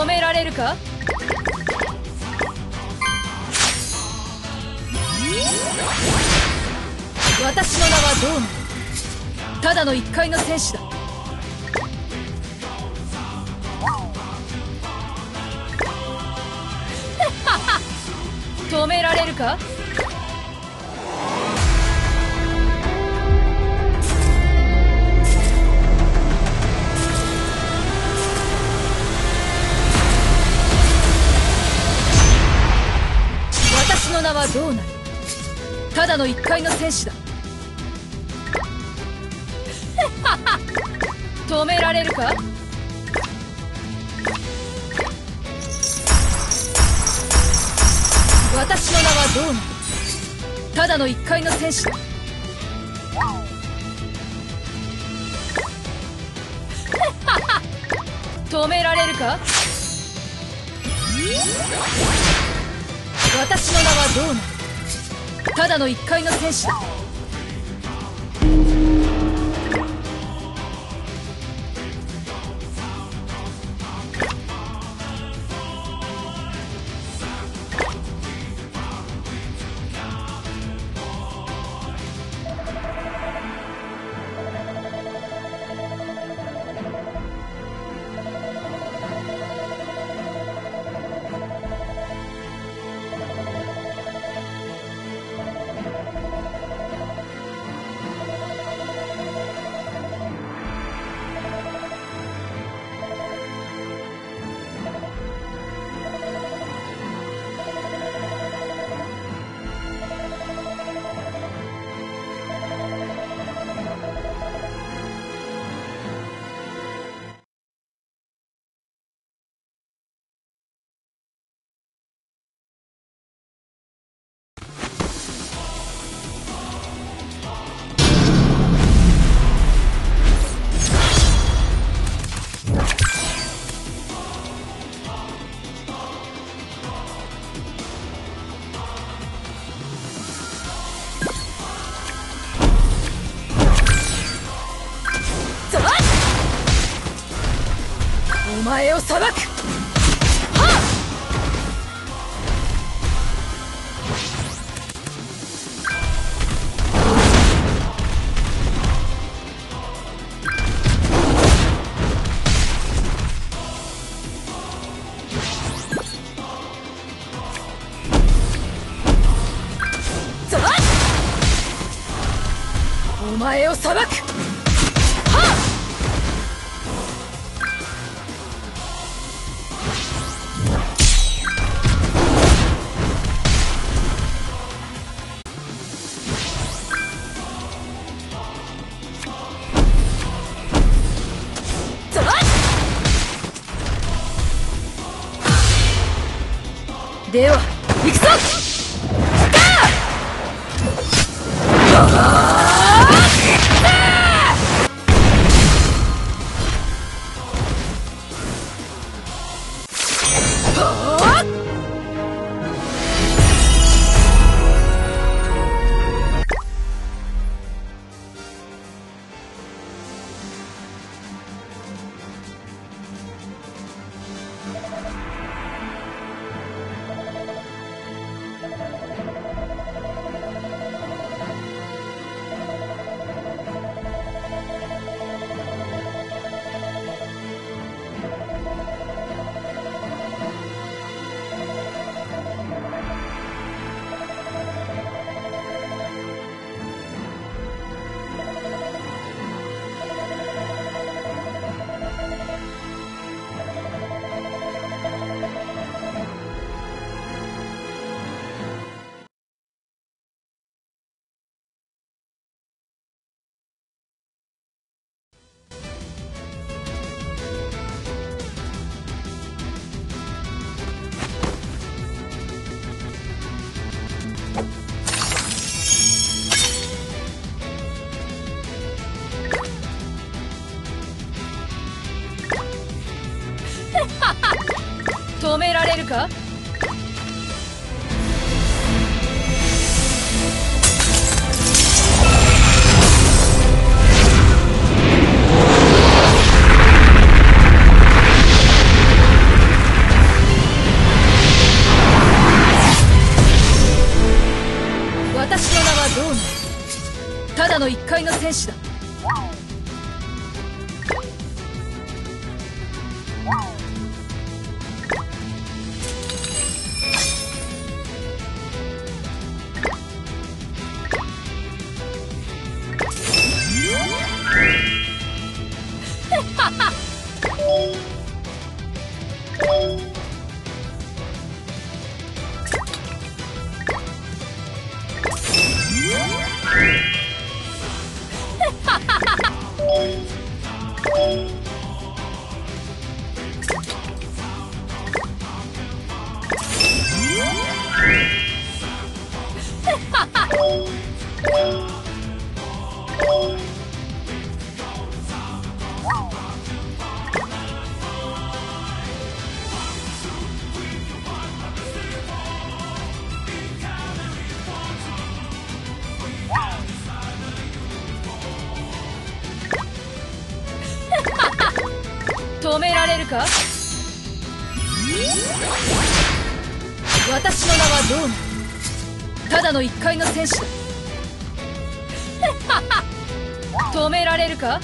止められるか？私の名はドーム。ただの一階の戦士だ。止められるか？どうなるただの一介の戦士だ。止められるか？私の名はどうなるただの一介の戦士だ。止められるか？私の名はどうなるただの一介の戦士だ。前を裁く。お前を裁く。では行くぞ止められるか？私の名はドーナただの一階の戦士だ。か？私の名はどうなるただの一階の戦士だ。止められるか？